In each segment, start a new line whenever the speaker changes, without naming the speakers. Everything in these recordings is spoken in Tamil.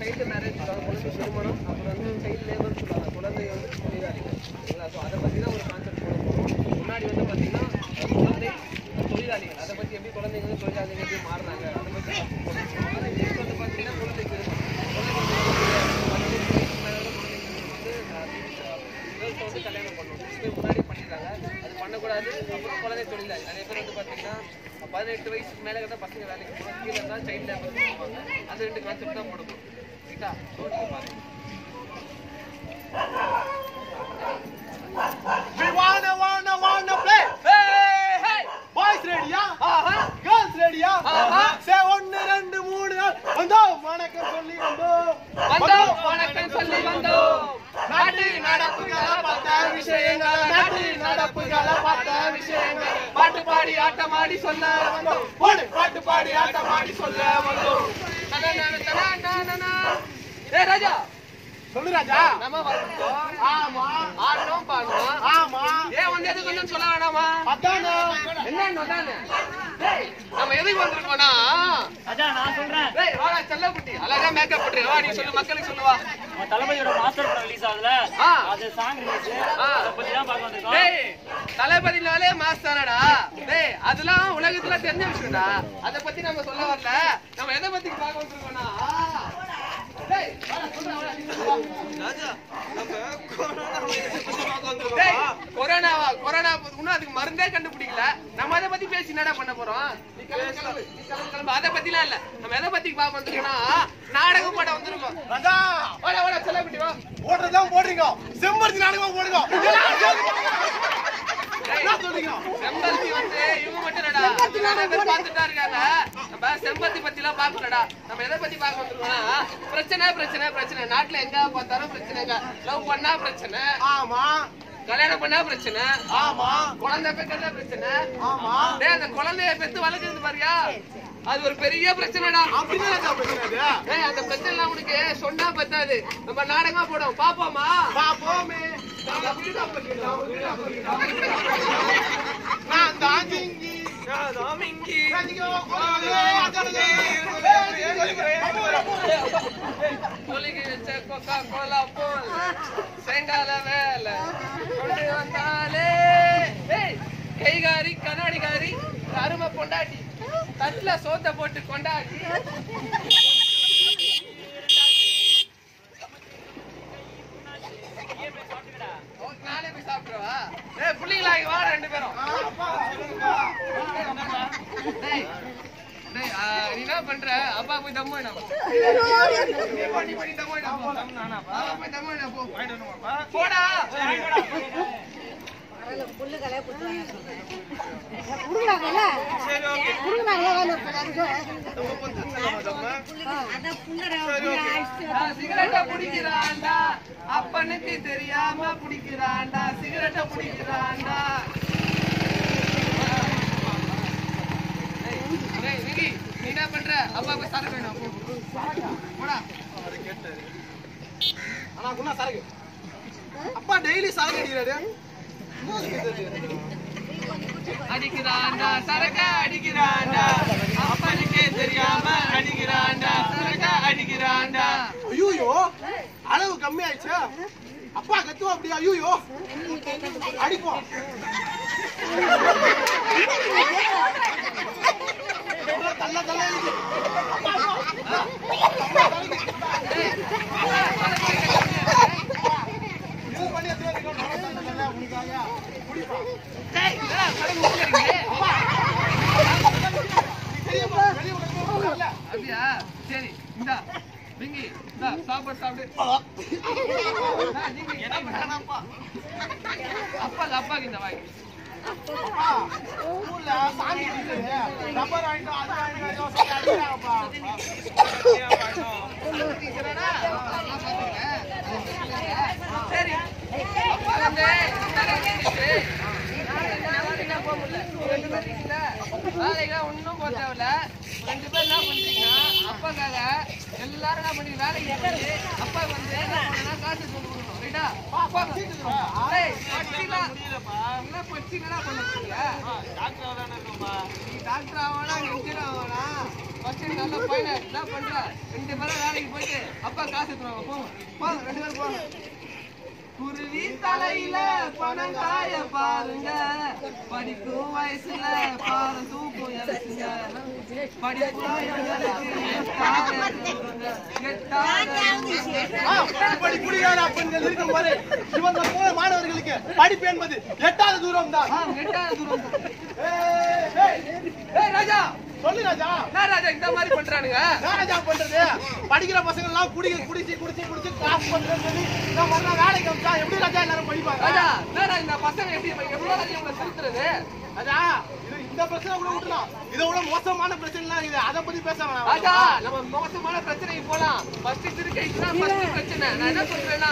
சைல்டு மேரேஜ் குழந்தை திருமணம் அப்புறம் வந்து சைல்டு லேபர் சொல்லுவாங்க குழந்தை வந்து தொழிலாளிகள் சரிங்களா? ஸோ அதை பற்றி தான் ஒரு கான்செப்ட் போட போகிறோம் முன்னாடி வந்து பார்த்திங்கன்னா குழந்தை தொழிலாளிகள் அதை பற்றி எப்படி குழந்தைங்க வந்து தொழிலாளிகள் எப்படி மாறுறாங்க அதை பற்றி நெக்ஸ்ட் வந்து பார்த்தீங்கன்னா குழந்தை திருமணம் கேர்ள்ஸ் வந்து கல்யாணம் பண்ணணும். சிக்ஸ் பேர் முன்னாடி பண்ணிடுறாங்க அது பண்ணக்கூடாது. அப்புறம் குழந்தை தொழிலாளி. நிறைய பேர் வந்து பார்த்தீங்கன்னா பதினெட்டு வயசுக்கு மேலே தான் பசங்க வேலைக்கு போகணும் கீழே தான் சைல்டு லேபர் பண்ணுவாங்க அந்த ரெண்டு கான்செப்ட் தான் போடுவோம்
We wanna, wanna, wanna play. Boys ready-யா? Girls ready-யா? Say ஒண்ணு, ரெண்டு, மூணு, நாலு. வந்தோம், வணக்கம் சொல்லி வந்தோம்.
வந்தோம் வணக்கம் சொல்லி வந்தோம்
நாட்டு நடப்புகளை பார்த்த விஷயங்கள், நாட்டு நடப்புகளை பார்த்த விஷயங்கள்.
பாட்டு பாடி ஆட்டமாடி சொல்ல வந்தோம்
போடு, பாட்டு பாடி ஆட்டமாடி சொல்ல வந்தோம்.
ராஜா.
சொல்லு ராஜா.
நம்ம
ஆமா.
ஆடணும் பாடணும்.
ஆமா.
ஏன் வந்து எதுக்கு வந்து சொல்ல வேணாமா?
அதானே.
டேய் நம்ம எதுக்கு வந்திருக்கோம்னா?
அதான் நான் சொல்றேன்.
டேய் வாடா செல்லக்குட்டி. அழகா மேக்கப் போட்டு வா நீ சொல்லு மக்களுக்கு சொல்லுவா
நம்ம தளபதியோட மாஸ்டர் படம் ரிலீஸ் ஆகுதுல
ஆ.
அது சாங் ரிலீஸ்
ஆ.
அதை பத்தி தான் பார்க்க வந்திருக்கோம்.
டேய் தளபதினாலே மாஸ் தானடா டேய் அதெல்லாம் உலகத்துல தெரிஞ்ச விஷயம்டா. அத பத்தி நம்ம சொல்ல வரல. நம்ம எதை பத்தி பார்க்க வந்திருக்கோம்னா கொரோனாவா கொரோனா இன்னும் அதுக்கு மருந்தே கண்டுபிடிக்கல. நம்ம அதை பத்தி பேசி என்னடா பண்ண போறோம்? கிளம்பு. அதை பத்திலாம் இல்ல. நம்ம எதை பத்தி பார்க்க வந்திருக்கோம்னா நாடகம் போட வந்திருக்கோம். வாடா வாடா செல்லக்குட்டி வா.
போடுறதுதான் போடுறீங்க. செம்பருத்தி நாடகமா போடுங்க.
செம்பருத்தி வந்து இவங்க மட்டும் இல்லடா. பார்த்துட்டா இருக்காங்க. நம்ம செம்பருத்தி பத்தி எல்லாம் பாக்கலடா நம்ம எதை பத்தி பார்க்க வந்திருக்கோம்னா பிரச்சனை பிரச்சனை பிரச்சனை. நாட்டுல எங்க பார்த்தாலும் பிரச்சனைங்க. லவ் பண்ணா பிரச்சனை.
ஆமா.
கல்யாணம் பண்ணா பிரச்சனை.
ஆமா.
குழந்தை பெற்றா பிரச்சனை.
ஆமா.
டேய் அந்த குழந்தைய பெத்து வளர்க்குறது பாரியா? அது ஒரு பெரிய பிரச்சனைடா.
அப்படிதான்
அந்த பிரச்சனை உனக்கு சொன்னா பத்தாது. நம்ம நாடகமா போடும் பாப்போமா
பாப்போமே நான் தான் ஜிங்கி
வச்ச கொக்கா கோலா போல் செங்கால வேலை கொண்டு வந்தாலே கைகாரி கண்ணாடிகாரி அருமை பொண்டாட்டி தட்டுல சோத்த போட்டு கொண்டாடி ஓ, நானே போய் சாப்பிடுவா ஏய் புள்ளிங்களா வாடா ரெண்டு பேரும். நீ என்ன பண்ற? அப்பா போய் தம்மு பண்ணி பண்ணி தம்மு போய் தம்மு போடா பிடிக்கிறான்டா அப்பனுக்கு தெரியாம பிடிக்கிறான்டா சிகரெட்டை பிடிக்கிறான்டா நீ என்ன பண்ற அப்பா போய் சரக்கு வேணும் போடா
ஆனா சரக்கு. அப்பா டெய்லி சரக்கு அடிக்கிறாரு.
அடிக்கிறான்டா சரக்க அடிக்கிறான்டா. அப்பனுக்கே தெரியாம அடிக்கிறான்டா சரக்க அடிக்கிறான்டா.
ஐயோ அளவு கம்மி ஆயிடுச்சா அப்பா கத்துவா அப்படியா? ஐயோ அடிப்போம். தள்ள தள்ள இருக்கு. இது பண்ணி எடுத்துட்டு வந்து உனக்காக, உனக்காக. குடிப்பா.
டேய், என்னடா சரக்கு ஊத்துறீங்க?
பெரியப்பா, பெரியப்பா கத்துவா போகல.
அப்படியா சரி இந்தா விங்கி இந்தா சாப்பாடு சாப்பிடு நீங்க என்ன பண்ணாப்பா அப்பா அப்பாக்கு இந்த வாங்கி
அப்பா, ஊர்ல சாமி. ரப்பர் அது வா, சொல்லி அடிக்கிறாங்கப்பா.
சரி அப்பா வந்து போக முடியல ரெண்டு பேர் இருக்கீங்களா வேலைக்கெல்லாம் ஒன்றும் போக தேவையில்ல ரெண்டு பேர் என்ன பண்ணுறீங்கன்னா அப்பாக்காக எல்லாரும் என்ன பண்ணி வேலைக்கு போய் அப்பா வந்து காசு சொல்லி கொடுக்கணும் ரைட்டா அப்பா ஏய், படிச்சுக்கலாம். என்ன படிச்சீங்கன்னா என்னடா பண்ண நீ டாக்டர் ஆவானா இன்ஜினியர் ஆவானா ஃபர்ஸ்ட் நல்ல பையனை என்ன பண்ற ரெண்டு பேரும் வேலைக்கு போயிட்டு அப்பா காசு எடுத்துருவாங்க போங்க போங்க ரெண்டு பேரும் போங்க குருவி தலையில பணங்காய பாருங்க படிக்கும் வயசுல பாரு தூக்கும்
போல மாணவர்களுக்கு படிப்பு என்பது எட்டாவது தூரம் தான்
ராஜா
சொல்லு ராஜா
ராஜா இந்த மாதிரி பண்றானுங்க.
ராஜா பண்றது? படிக்கிற பசங்க எல்லாம் குடிக்க குடிச்சு குடிச்சு குடிச்சு கிளாஸ் பண்றேன்னு சொல்லி நான் வேலைக்கு அமிச்சா எப்படி ராஜா எல்லாரும் படிப்பாங்க?
ராஜா இந்த பசங்க எப்படி எவ்வளவு ராஜா இவங்களை திருத்துறது
ராஜா இந்த பிரச்சனை கூட விட்டுலாம் இதை விட மோசமான பிரச்சனை எல்லாம் இருக்குது அதை பத்தி பேச வேணாம்.
ராஜா நம்ம மோசமான பிரச்சனைக்கு போலாம். ஃபர்ஸ்ட் திருக்கைக்கு தான் ஃபர்ஸ்ட் பிரச்சனை. நான் என்ன சொல்றேன்னா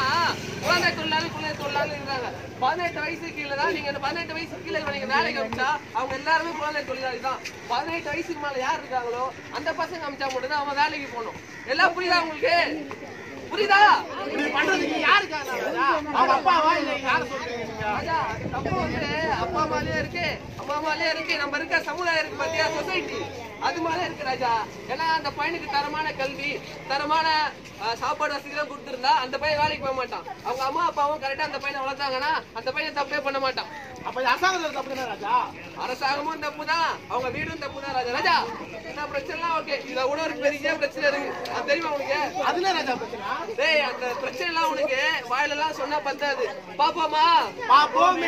குழந்தை தொழிலாளி குழந்தை தொழிலாளி இருக்காங்க பதினெட்டு வயசு கீழே தான் நீங்க இந்த பதினெட்டு வயசு கீழே நீங்க வேலைக்கு அமிச்சா அவங்க எல்லாருமே குழந்தை தொழிலாளி தான். பதினெட்டு வயசுக்கு மேல யார் இருக்காங்களோ அந்த பசங்க அமிச்சா மட்டும் தான் அவன் வேலைக்கு போகணும். எல்லாம் புரியுதா உங்களுக்கு? புரியுதா?
இப்படி பண்றதுக்கு யாருக்காக ராஜா அவங்க அப்பாவா இல்ல யார சொல்றீங்க?
தப்பு வந்து அப்பா அம்மாலயே இருக்கு. அம்மா அம்மாலயே இருக்கு. நம்ம இருக்க சமுதாயம் இருக்கு பாத்தியா சொசைட்டி அது மேல இருக்கு ராஜா. ஏன்னா அந்த பையனுக்கு தரமான கல்வி தரமான சாப்பாடு வசதிலாம் கொடுத்துருந்தா அந்த பையன் வேலைக்கு போக மாட்டான். அவங்க அம்மா அப்பாவும் கரெக்டா அந்த பையனை வளர்த்தாங்கன்னா அந்த பையன் தப்பே பண்ண மாட்டான்?
அப்ப இது அரசாங்கத்துல தப்பு தானே ராஜா?
அரசாங்கமும் தப்பு தான். அவங்க வீடும் தப்பு தான் ராஜா. ராஜா இந்த பிரச்சனை ஓகே இதுல கூட ஒரு பெரிய பிரச்சனை இருக்கு. அது தெரியுமா உனக்கு?
அதுல ராஜா பிரச்சனை?
டேய் அந்த பிரச்சனை எல்லாம் உனக்கு வாயிலெல்லாம் சொன்னா பத்தாது. பாப்போமா?
வாங்க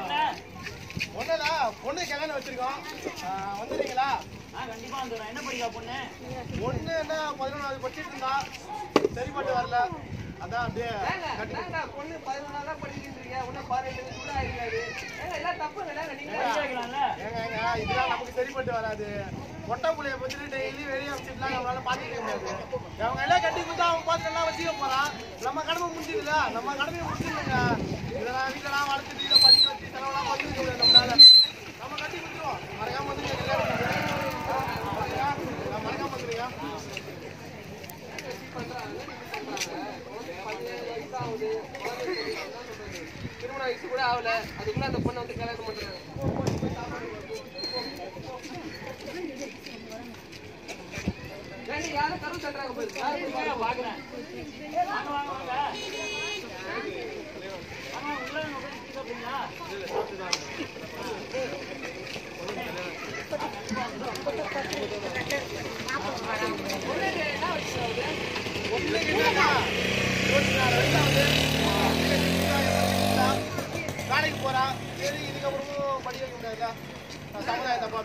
என்ன
ஒண்ணுதான் பொண்ணு கல்யாணம் வச்சிருக்கோம். வந்துடுறீங்களா
ஆ கண்டிப்பா வந்துடுறேன். என்ன படிக்கா பொண்ணு?
ஒண்ணு என்ன பதினொன்றாவது படிச்சிட்டு இருந்தா. சரிப்பட்டு வரல. அதான் அப்படியே
பொண்ணு படிக்கின்றீங்க, இன்னும் பதினெட்டு வயசு கூட ஆயிருக்காது. ஏங்க, எல்லாம்
ஏங்க இதெல்லாம் நமக்கு சரிப்பட்டு வராது. மொட்டை புள்ளைய பத்திட்டு டெய்லி வெளியே வச்சுட்டுலாம் நம்மளால பாத்துக்க முடியாது. அவங்க எல்லாம் கட்டி கொடுத்தா அவன் பார்த்து எல்லாம் வச்சுக்க போறான். நம்ம கடமை முடிஞ்சுதுல நம்ம கடமையை முடிச்சிருங்க இதெல்லாம் வீட்டெல்லாம் வளர்த்துட்டு இதை படிக்க வச்சு செலவெல்லாம் பார்த்துக்க முடியாது நம்மளால நம்ம கட்டி கொடுத்துருவோம் மறக்காம வந்துருங்க கல்யாணம் பண்ணுங்க. நான் மறக்காம வந்துருங்க
பதினேழு வயசு ஆகுது, பதினெட்டு வயசு என்ன சொல்றது? திருமண கூட ஆகல. அதுக்குள்ள அந்த பொண்ணை வந்து கல்யாணம் பண்றாங்க யாரும் கருவு தட்டுறாங்க போய்
பாக்குறேன் உள்ள நம்ம போய் சுத்தி சாப்பிடுங்களா
வேலைக்கு போறான் சரி இதுக்கப்புறமும் படிக்க வைக்க முடியாதுல நான் சமுதாயம் தப்பா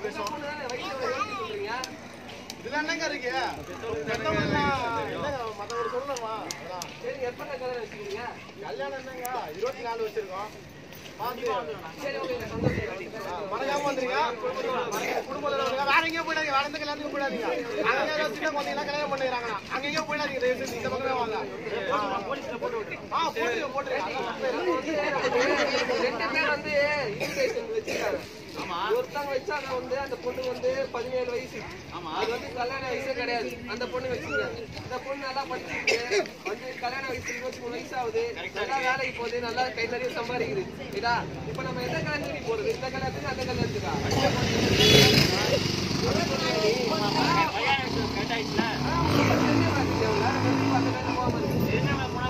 இதுல என்னங்க இருக்கு மத்தவங்க
சரி, எப்பங்க கல்யாணம் வச்சுக்கிறீங்க?
கல்யாணம் என்னங்க இருபத்தி நாலு வச்சிருக்கோம் மறக்காம வந்துருங்க வேற எங்கேயும் போயிடாதீங்க வேற எந்த கல்யாணத்துக்கும் போயிடாதீங்க அங்க சின்ன குழந்தைங்க கல்யாணம் பண்ணிடுறாங்கன்னா அங்க போயிடாதீங்க தயவு செஞ்சு இந்த பக்கமே வாங்க
போலீஸ்ல போட்டு
ரெண்டு வந்து ஒருத்தவங்க வச்சாங்க வந்து அந்த பொண்ணு வந்து பதினேழு வயசு. அது வந்து கல்யாண வயசே கிடையாது. அந்த பொண்ணு வச்சிருக்காங்க இந்த பொண்ணு நல்லா படிச்சுட்டு வந்து கல்யாண வயசு இருபத்தி மூணு வயசு ஆகுது நல்லா வேலைக்கு போகுது. நல்லா கை நிறைய சம்பாதிக்குது. இதா இப்ப நம்ம எந்த கல்யாணத்துக்கு போறது? இந்த கல்யாணத்துக்கு அந்த கல்யாணத்துக்கா?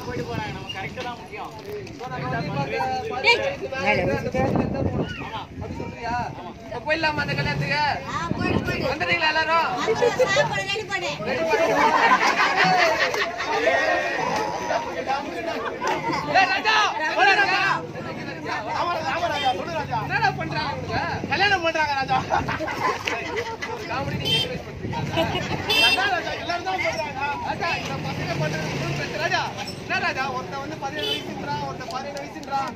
போயிட்டு போறாங்க. நம்ம கரெக்டா தான் முக்கியம்.
போயிடலாமா அந்த கல்யாணத்துக்கு. வந்துட்டீங்களா எல்லாரும்?
கல்யாணம் பண்றாங்க ராஜா.
காமெடி நீங்க பண்றீங்க
அதான் ராஜா எல்லாரும் தான் பண்றாங்க
ராஜா இந்த பசங்க பண்றது இன்னும் பிரச்சனை
ராஜா என்ன ராஜா? ஒருத்தன் வந்து பதினேழு வயசுன்றான் ஒருத்தன் பதினேழு வயசுன்றான்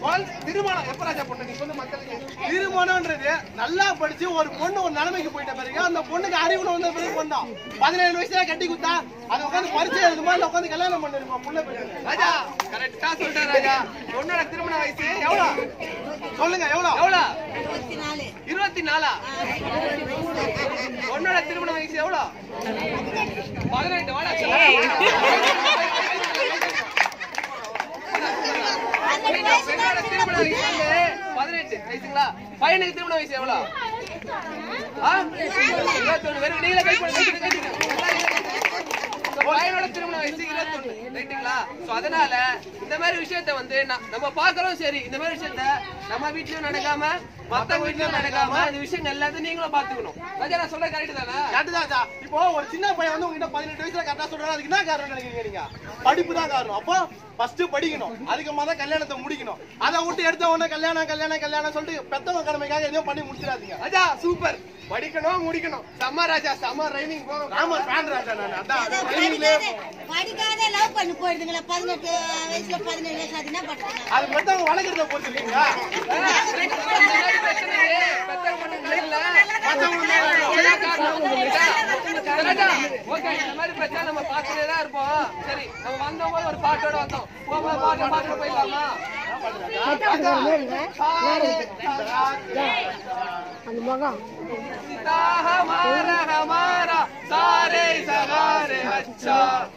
குழந்தை- திருமணம். எப்ப ராஜா பொண்ணு? நீ சொல்லு மக்களுக்கு திருமணம்ன்றது நல்லா படிச்சு ஒரு பொண்ணு ஒரு நிலைமைக்கு போயிட்ட பிறகு அந்த பொண்ணுக்கு அறிவுல வந்த பிறகு பொண்ணா? பதினேழு வயசுல கட்டி குத்தா அது உட்காந்து பரிச்சை எழுதுமா? இல்ல உட்காந்து கல்யாணம் பண்ணிருமா புள்ள
ராஜா கரெக்டா சொல்லிட்டேன் ராஜா. உன்னோட திருமண வயசு எவ்வளவு
சொல்லுங்க எவ்வளவு
எவ்வளவு
இருபத்தி நாலு.
உன்னோட திருமண வயசு எவ்வளவு பதினெட்டு வாடா. பெண்ணோட திருமண வயசு பதினெட்டு வயசுங்களா பையனுக்கு திருமண வயசு எவ்வளோ ஆ? இருபத்தொன்னு வெறும் நீங்களே கை பையனோட திருமண வயசு இருபத்தொன்னு ரைட்டுங்களா ஸோ அதனால இந்த மாதிரி விஷயத்த வந்து ந- நம்ம பாக்குறோம் சரி இந்த மாதிரி விஷயத்த நம்ம வீட்லயும் நடக்காம மத்தவங்க வீட்லயும் நடக்காம இந்த விஷயம் எல்லாத்தையும் நீங்களும் பாத்துக்கணும் ராஜா நான் சொல்ற கரெக்ட் தானே?
கரெக்ட் தான். இப்போ ஒரு சின்ன பையன் வந்து உங்ககிட்ட பதினெட்டு வயசுல கரெக்டா சொல்றாரு. அதுக்கு என்ன காரணம் நினைக்கிறீங்க நீங்க? படிப்பு தான் காரணம். அப்போ ஃபர்ஸ்ட் படிக்கணும். அதுக்கப்புறமா தான் கல்யாணத்தை முடிக்கணும். அதை விட்டு எடுத்த உடனே கல்யாணம் கல்யாணம் கல்யாணம் சொல்லிட்டு பெத்தவங்க கடமைக்காக எதையும் பண்ணி முடிச்சிடாதீங்க.
ராஜா சூப்பர் படிக்கணும் முடிக்கணும். செம்ம ராஜா செம்ம ரைனிங் போகும்.
ஃபேன் ராஜா நான். அதான்.
அதான் லாக் பண்ணி போயிருதுங்களா பதினெட்டு வயசுல பதினேழு வயசு ஆச்சுன்னா பட்டுங்க
அது மத்தவங்க வளர்க்கறத பொறுத்து இல்லைங்களா?
ஓகே இந்த மாதிரி பிரச்சனை நம்ம பார்த்துட்டே தான் இருப்போம் சரி நம்ம வந்தோம் போது ஒரு பாட்டோட வந்தோம் போகும்போது பாட்டு போயிடலாமா அந்த முகம் ஹமாரா ஹமாரா சாரே. சா 加。